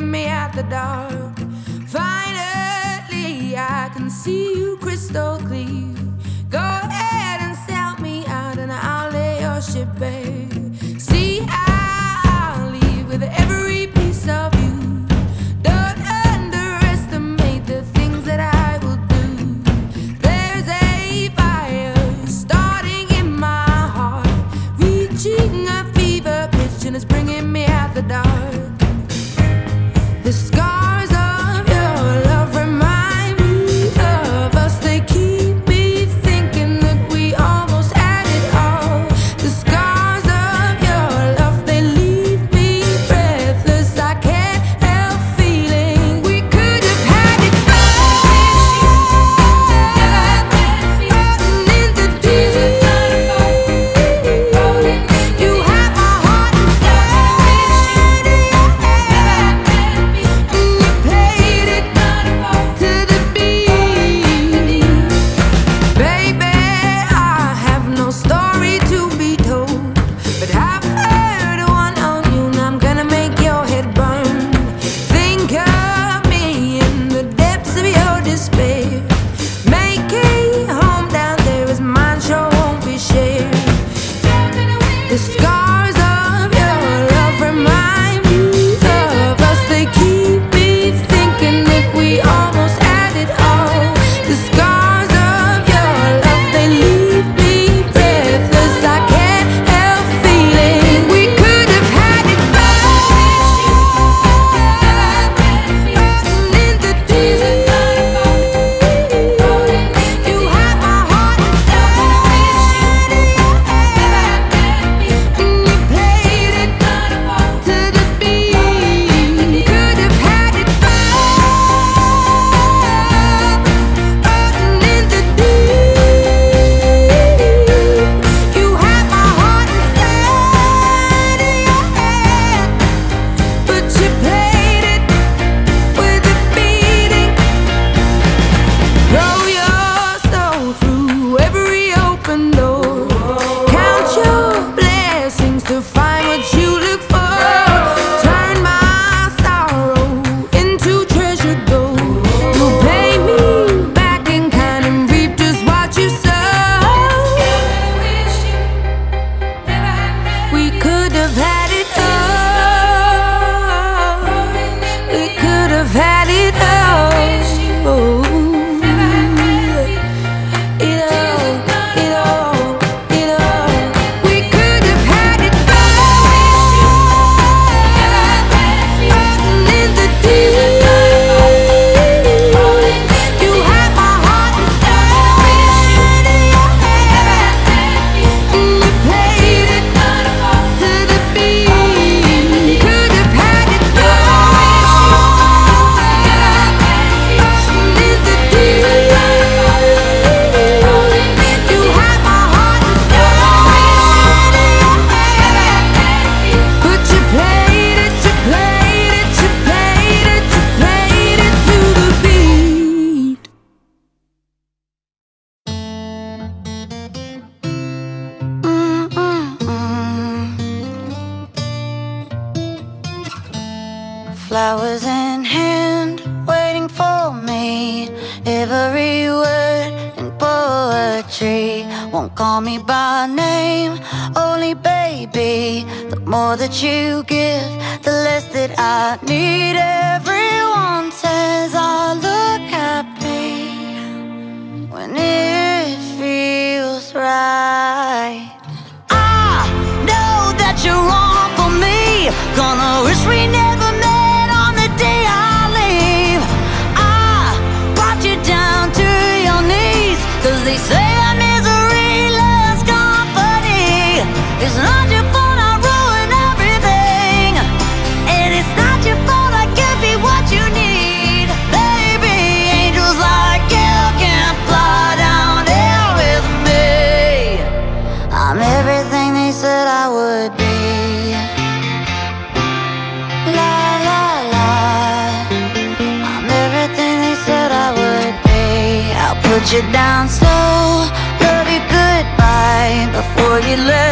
me out the dark. Finally, I can see you crystal clear. Call me by name, only baby. The more that you give, the less that I need it. put you down slow Love you goodbye before you leave.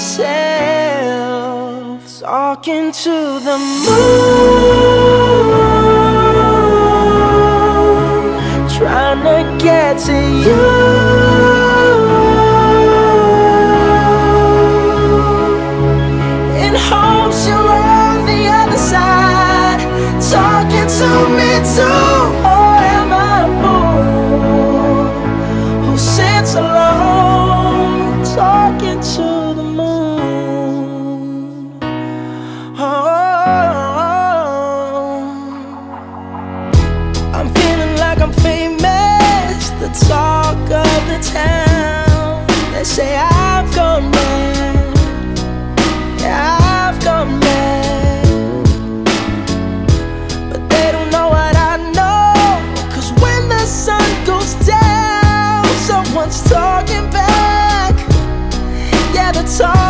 ourselves talking to the moon trying to get to you. In hopes you're on the other side talking to me too. it's